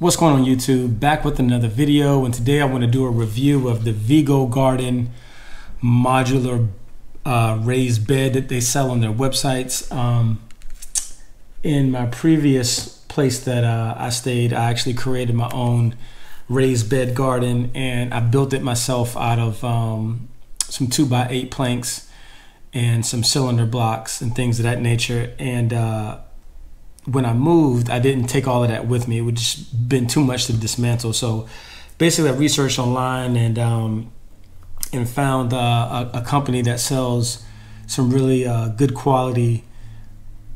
What's going on YouTube? Back with another video and today I want to do a review of the Vego Garden modular uh, raised bed that they sell on their websites. Um, in my previous place that uh, I stayed, I actually created my own raised bed garden and I built it myself out of um, some 2 by 8 planks and some cylinder blocks and things of that nature and uh, when I moved, I didn't take all of that with me. It would just been too much to dismantle. So basically, I researched online and um, and found uh, a, a, company that sells some really uh, good quality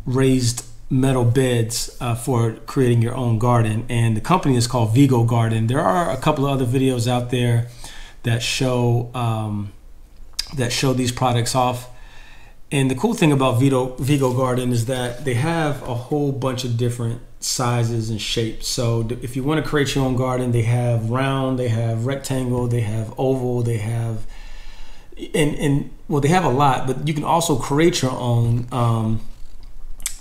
raised metal beds uh, for creating your own garden. And the company is called Vego Garden. There are a couple of other videos out there that show um, that show these products off. And the cool thing about Vego, Vego Garden is that they have a whole bunch of different sizes and shapes. So if you want to create your own garden, they have round, they have rectangle, they have oval, they have, and, and well, they have a lot, but you can also create your own um,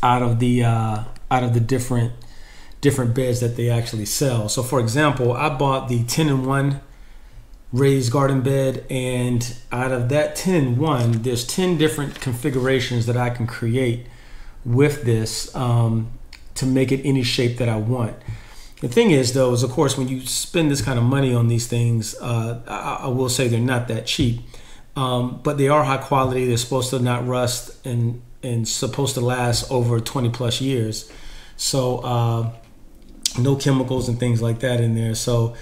out of the uh, out of the different different beds that they actually sell. So for example, I bought the 10 in 1 raised garden bed and out of that 10 and 1 there's 10 different configurations that I can create with this um, to make it any shape that I want. The thing is though is of course when you spend this kind of money on these things uh, I, I, will say they're not that cheap. Um, but they are high quality. They're supposed to not rust and and supposed to last over 20 plus years. So uh, no chemicals and things like that in there. So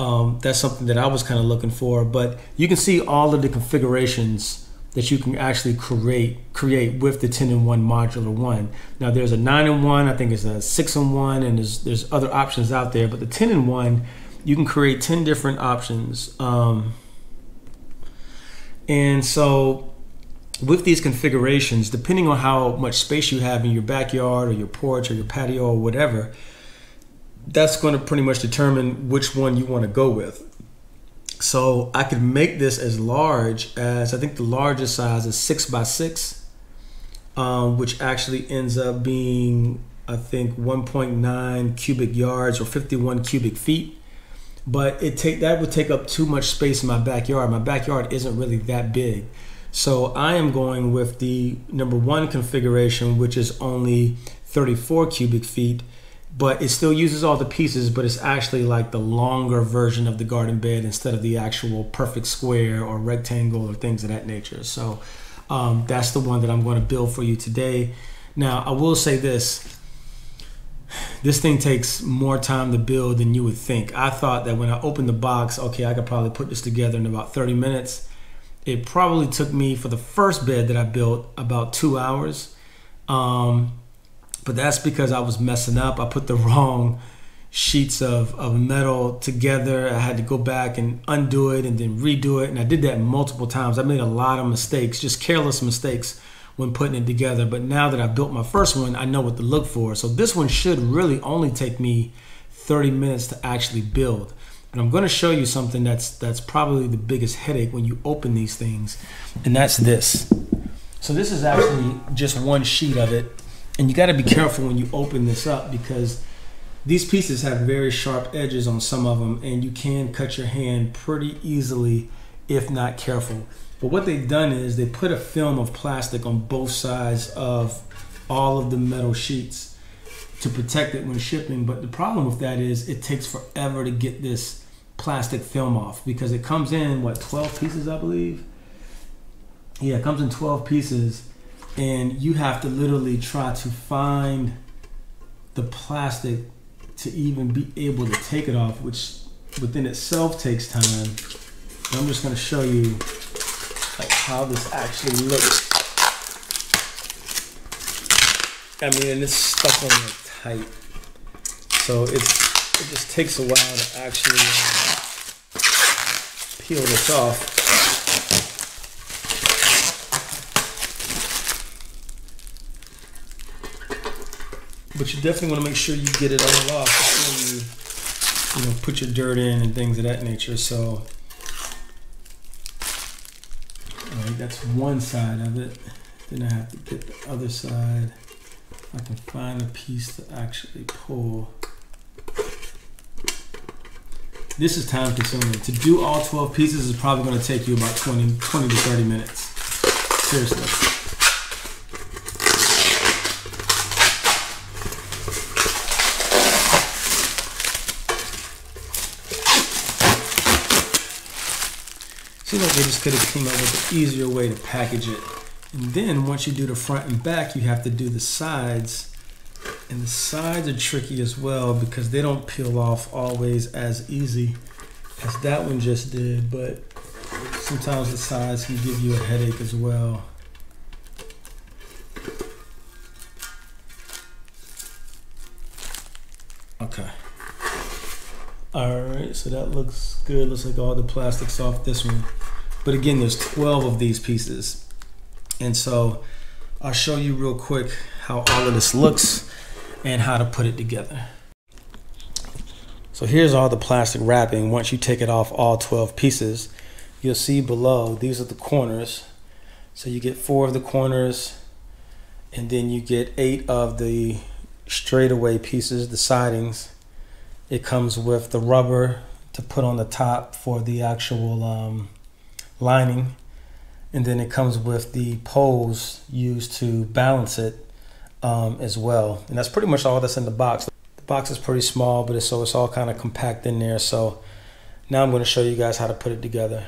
um, that's something that I was kind of looking for. But you can see all of the configurations that you can actually create create with the 10 in 1 modular one. Now there's a 9 in 1, I think it's a 6 in 1 and there's there's other options out there, but the 10 in 1 you can create 10 different options. Um, and so with these configurations, depending on how much space you have in your backyard or your porch or your patio or whatever, that's going to pretty much determine which one you want to go with. So I could make this as large as I think the largest size is six by six, um, which actually ends up being I think 1.9 cubic yards or 51 cubic feet. But it take that would take up too much space in my backyard. My backyard isn't really that big. So I am going with the number one configuration, which is only 34 cubic feet but it still uses all the pieces, but it's actually like the longer version of the garden bed instead of the actual perfect square or rectangle or things of that nature. So um, that's the one that I'm going to build for you today. Now, I will say this. This thing takes more time to build than you would think. I thought that when I opened the box, okay, I could probably put this together in about 30 minutes. It probably took me for the first bed that I built about two hours. Um, but that's because I was messing up. I put the wrong sheets of, of metal together. I had to go back and undo it and then redo it. And I did that multiple times. I made a lot of mistakes, just careless mistakes when putting it together. But now that I've built my first one, I know what to look for. So this one should really only take me 30 minutes to actually build. And I'm going to show you something that's that's probably the biggest headache when you open these things, and that's this. So this is actually just one sheet of it and you got to be careful when you open this up because these pieces have very sharp edges on some of them and you can cut your hand pretty easily if not careful. But what they've done is they put a film of plastic on both sides of all of the metal sheets to protect it when shipping. But the problem with that is it takes forever to get this plastic film off because it comes in what 12 pieces I believe. Yeah, it comes in 12 pieces and you have to literally try to find the plastic to even be able to take it off, which within itself takes time. I'm just going to show you like how this actually looks. I mean, and it's stuck on tight, so it's it just takes a while to actually uh, peel this off. But you definitely want to make sure you get it all off before you, you know, put your dirt in and things of that nature. So, all right, that's one side of it. Then I have to get the other side. I can find a piece to actually pull. this is time consuming. To do all 12 pieces is probably going to take you about 20, 20 to 30 minutes. Seriously. Seems like they just could have came up with an easier way to package it. And then once you do the front and back, you have to do the sides. And the sides are tricky as well because they don't peel off always as easy as that one just did. But sometimes the sides can give you a headache as well. Okay. All right, so that looks good. Looks like all the plastic's off this one. But again, there's 12 of these pieces. And so I'll show you real quick how all of this looks and how to put it together. So here's all the plastic wrapping. Once you take it off all 12 pieces, you'll see below, these are the corners. So you get four of the corners and then you get eight of the straightaway pieces, the sidings. It comes with the rubber to put on the top for the actual um, lining. And then it comes with the poles used to balance it um, as well. And that's pretty much all that's in the box. The box is pretty small, but it's, so it's all kind of compact in there. So now I'm going to show you guys how to put it together.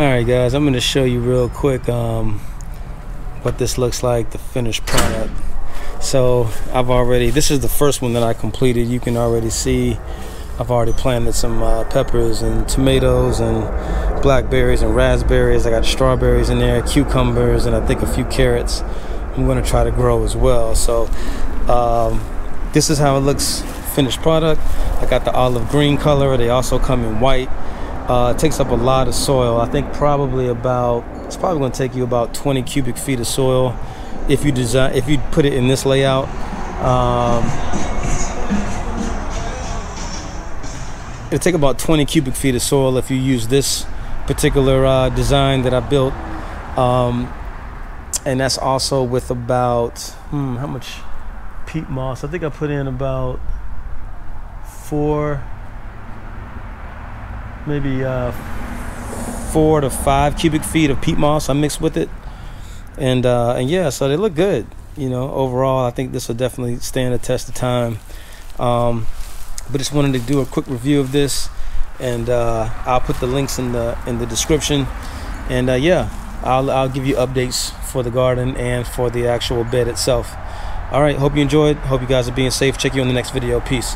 All right guys i'm going to show you real quick um, what this looks like the finished product So I've already, this is the first one that I completed. You can already see I've already planted some uh, peppers and tomatoes and blackberries and raspberries. I got strawberries in there, cucumbers, and I think a few carrots. I'm going to try to grow as well. So um, this is how it looks finished product. I got the olive green color. They also come in white. Uh, it takes up a lot of soil. I think probably about it's probably going to take you about 20 cubic feet of soil if you design if you put it in this layout. Um, it'll take about 20 cubic feet of soil if you use this particular uh, design that I built. Um, and that's also with about, hmm, how much peat moss? I think I put in about four, maybe uh, four to five cubic feet of peat moss I mixed with it. And, uh, and yeah, so they look good. You know, overall, I think this will definitely stand the test of time. Um, but just wanted to do a quick review of this and uh, I'll put the links in the in the description and uh, yeah I'll, I'll give you updates for the garden and for the actual bed itself all right hope you enjoyed hope you guys are being safe check you on the next video peace